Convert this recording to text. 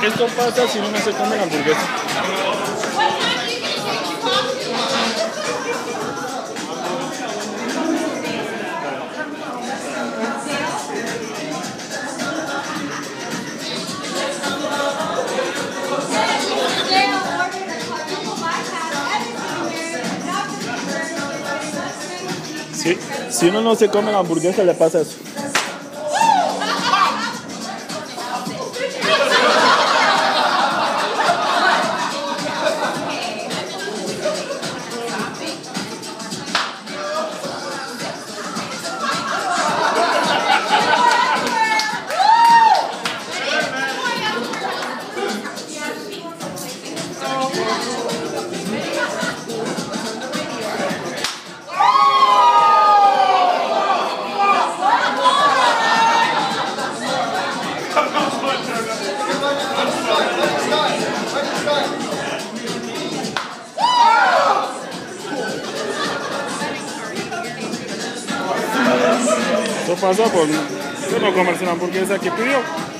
Esto pasa si uno no se come la hamburguesa. Si, si uno no se come la hamburguesa, le pasa eso. Esto pasa por no comerse una hamburguesa que pidió.